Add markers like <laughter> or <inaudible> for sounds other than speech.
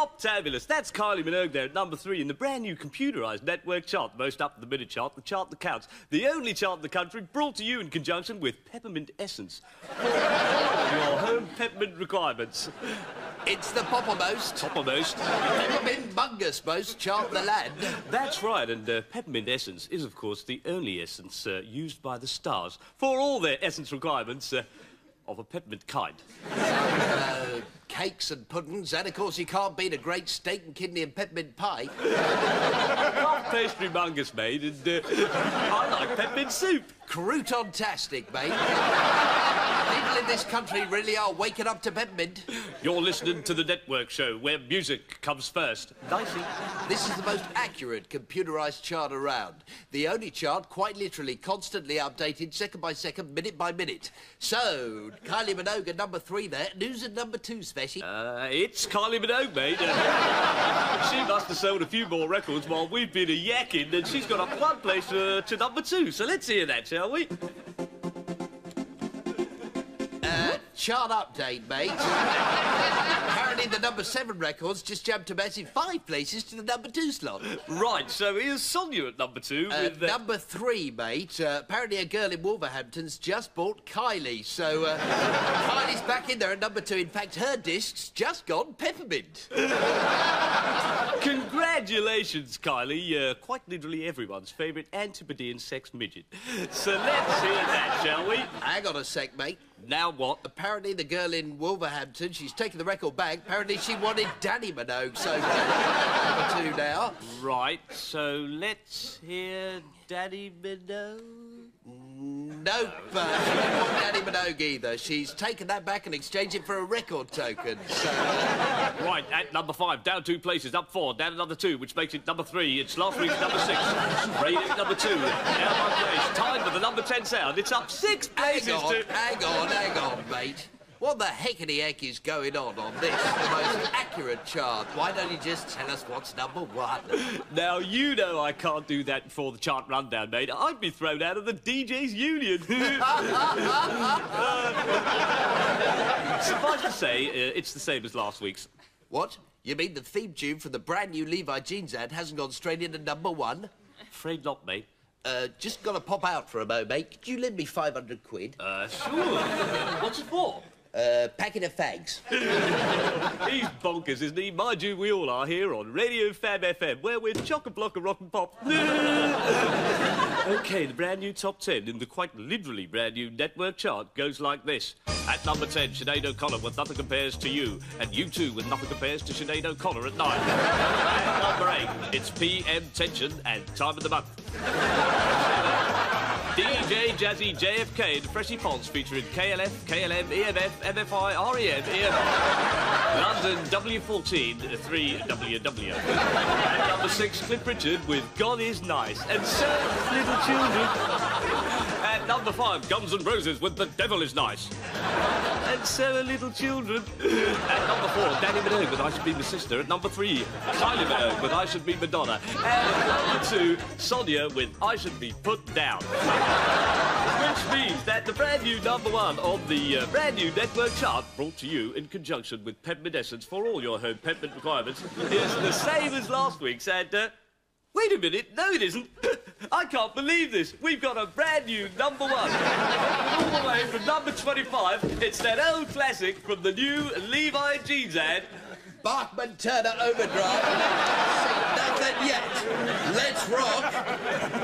Pop-tabulous. That's Kylie Minogue there at number three in the brand new computerised network chart, the most up-to-the-minute chart, the chart that counts, the only chart in the country brought to you in conjunction with Peppermint Essence. <laughs> Your home peppermint requirements. It's the poppermost, Toppermost. peppermint bungus most chart the land. That's right, and uh, peppermint essence is, of course, the only essence uh, used by the stars for all their essence requirements uh, of a peppermint kind. Uh, cakes and puddings, and of course you can't beat a great steak and kidney and peppermint pie. <laughs> Half pastry mongers made, and uh, I like peppermint soup. Crouton-tastic, mate. People in this country really are waking up to peppermint. You're listening to the network show where music comes first. Dicey. This is the most accurate computerised chart around. The only chart quite literally constantly updated second by second, minute by minute. So, Kylie Minogue at number three there. News at number two, Specie? Uh, it's Kylie Minogue, mate. <laughs> She must have sold a few more records while we've been a yakking, and she's got up one place uh, to number two. So let's hear that, shall we? Uh, chart update, mate. Apparently the number seven records just jumped a massive five places to the number two slot. Right, so here's Sonia at number two Uh, with... Uh, number three, mate. Uh, apparently a girl in Wolverhampton's just bought Kylie, so uh, Kylie's back in there at number two. In fact, her disc's just gone peppermint. <laughs> Congratulations, Kylie. Uh, quite literally everyone's favourite Antipodean sex midget. So let's hear that, shall we? Hang on a sec, mate. Now what? Apparently the girl in Wolverhampton, she's taken the record back. Apparently she wanted Dannii Minogue, so <laughs> number two now. Right, so let's hear Daddy Minogue. Nope, <laughs> uh, Minogue either. She's taken that back and exchanged it for a record token. So, <laughs> Right, at number five, down two places, up four, down another two, which makes it number three. It's last week's number six. Rating number two, down one place, tied with the number ten sound. It's up six places hang on, to... hang on, hang on, mate. What the heckity heck is going on on this, the most accurate chart? Why don't you just tell us what's number one? <laughs> Now, you know I can't do that before the chart rundown, mate. I'd be thrown out of the DJ's union. <laughs> Uh, Suffice to say, uh, it's the same as last week's. What? You mean the theme tune from the brand new Levi jeans ad hasn't gone straight into number one? Afraid not, mate. Uh, just gotta pop out for a moment, mate. Could you lend me 500 quid? Uh, sure. What's it for? Uh, packet of fags. <laughs> He's bonkers, isn't he? Mind you, we all are here on Radio Fab FM, where we're chock-a-block of rock and pop. <laughs> okay, the brand new top 10 in the quite literally brand new network chart goes like this. At number 10, Sinead O'Connor with Nothing Compares to You, and you too with Nothing Compares to Sinead O'Connor at 9. <laughs> At number 8, it's PM Tension and Time of the Month. DJ Jazzy JFK and Freshie Ponds featuring KLF, KLM, EMF, MFI, REM, EMI. London W14 3WW. At number 6, Cliff Richard with God is Nice and so little children. Number 5, Guns N' Roses with The Devil is Nice. And so are little children. At number 4, Dannii Minogue with I Should Be My Sister. At number 3, Kylie Minogue with I Should Be Madonna. And at number 2, Sonia with I Should Be Put Down. Which means that the brand new number one on the uh, brand new network chart, brought to you in conjunction with Peppermint Essence for all your home peppermint requirements, is the same as last week's. And uh, wait a minute, no, it isn't. I can't believe this. We've got a brand new number one. all the way from number 25, it's that old classic from the new Levi jeans ad. Bachman Turner Overdrive. Nothing yet. Let's rock.